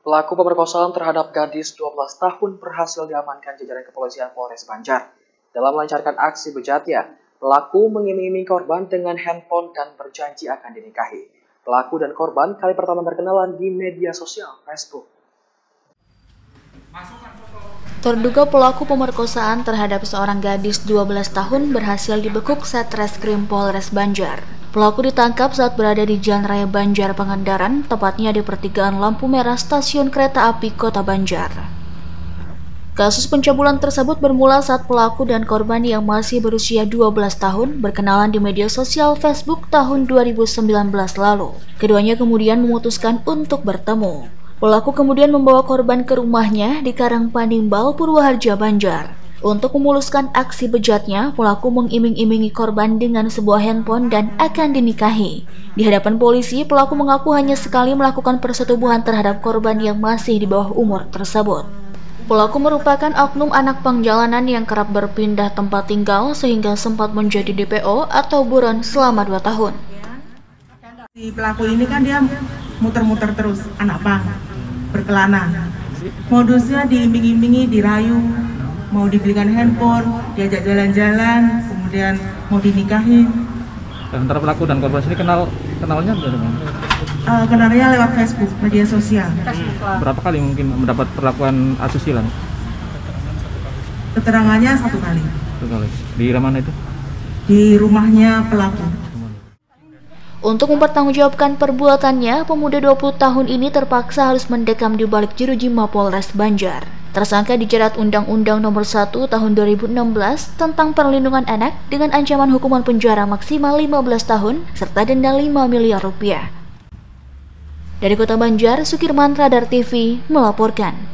Pelaku pemerkosaan terhadap gadis 12 tahun berhasil diamankan jajaran kepolisian Polres Banjar. Dalam melancarkan aksi bejatnya, pelaku mengiming-iming korban dengan handphone dan berjanji akan dinikahi. Pelaku dan korban kali pertama berkenalan di media sosial Facebook. Terduga pelaku pemerkosaan terhadap seorang gadis 12 tahun berhasil dibekuk Satreskrim Polres Banjar. Pelaku ditangkap saat berada di Jalan Raya Banjar Pangandaran, tepatnya di pertigaan lampu merah stasiun kereta api Kota Banjar. Kasus pencabulan tersebut bermula saat pelaku dan korban yang masih berusia 12 tahun berkenalan di media sosial Facebook tahun 2019 lalu. Keduanya kemudian memutuskan untuk bertemu. Pelaku kemudian membawa korban ke rumahnya di Karang Panimbal, Purwaharja, Banjar. Untuk memuluskan aksi bejatnya, pelaku mengiming-imingi korban dengan sebuah handphone dan akan dinikahi. Di hadapan polisi, pelaku mengaku hanya sekali melakukan persetubuhan terhadap korban yang masih di bawah umur tersebut. Pelaku merupakan oknum anak pengjalanan yang kerap berpindah tempat tinggal sehingga sempat menjadi DPO atau buron selama dua tahun. Si pelaku ini kan dia muter-muter terus, anak pang, berkelana. Modusnya diiming-imingi, dirayu, mau dibelikan handphone, diajak jalan-jalan, kemudian mau dinikahi. Dan antara pelaku dan korban sini kenal kenalnya dari mana? Uh, kenalnya lewat Facebook, media sosial. Berapa kali mungkin mendapat perlakuan asusilan? Keterangannya satu kali. Satu kali. Di mana itu? Di rumahnya pelaku. Untuk mempertanggungjawabkan perbuatannya, pemuda 20 tahun ini terpaksa harus mendekam di balik jeruji Mapolres Banjar. Tersangka dijerat Undang-Undang Nomor 1 Tahun 2016 tentang perlindungan anak dengan ancaman hukuman penjara maksimal 15 tahun serta denda 5 miliar rupiah. Dari Kota Banjar, Sukirman Radar TV melaporkan.